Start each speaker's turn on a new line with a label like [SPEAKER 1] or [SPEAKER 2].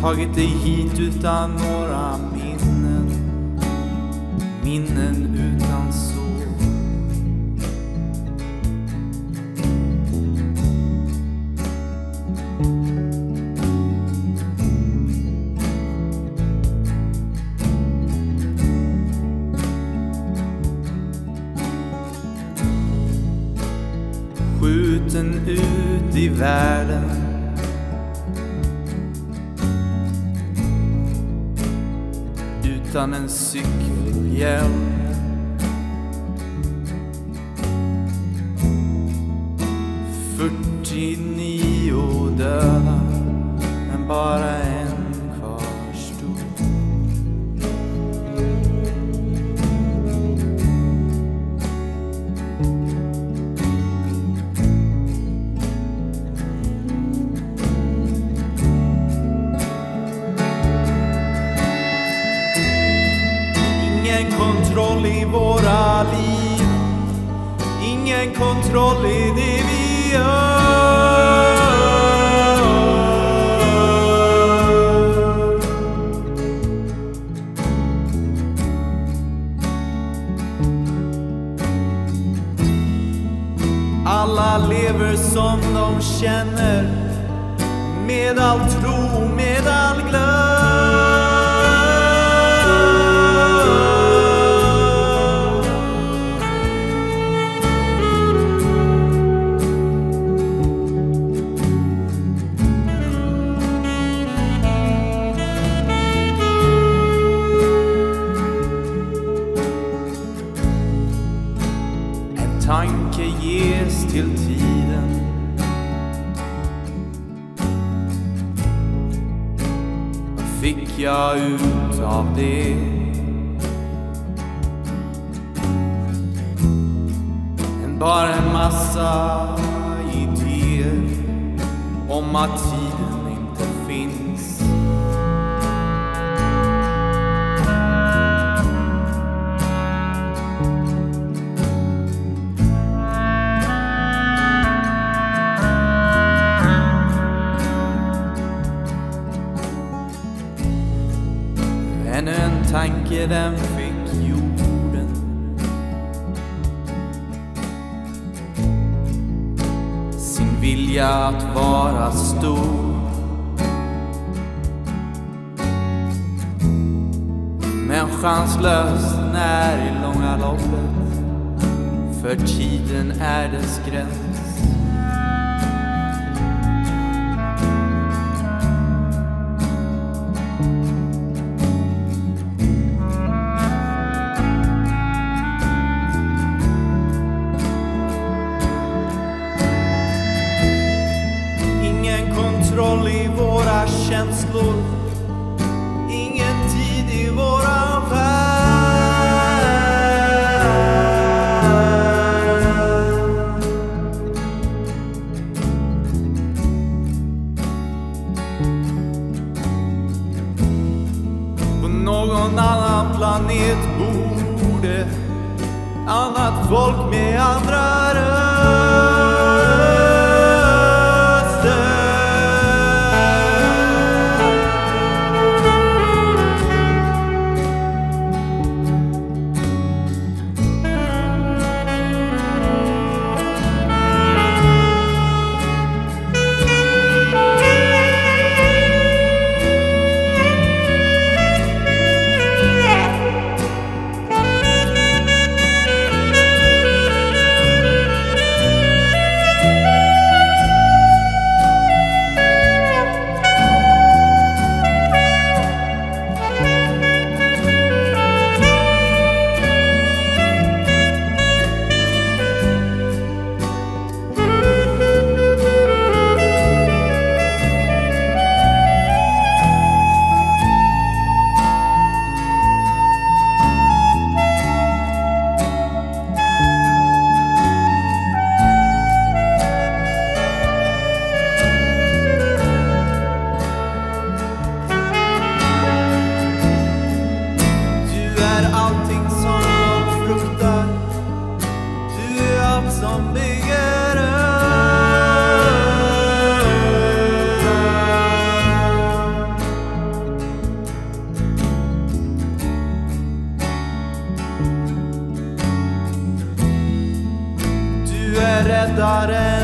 [SPEAKER 1] tagit dig hit utan några minnen. Minnen utan sår. Skjuten ut i världen Utan en cykelhjälm. Fyrtionio döda Men bara en. Ingen kontroll i det vi gör. Alla lever som de känner Med all tro, med all glöd. Till tiden Vad fick jag ut av det? Bara en massa idéer om att tiden tanke den fick jorden. Sin vilja att vara stor. Men chanslös när i långa loppet. För tiden är dess gräns. Våra känslor. Ingen tid i våran värld. På någon annan planet borde annat folk med andra röster. dar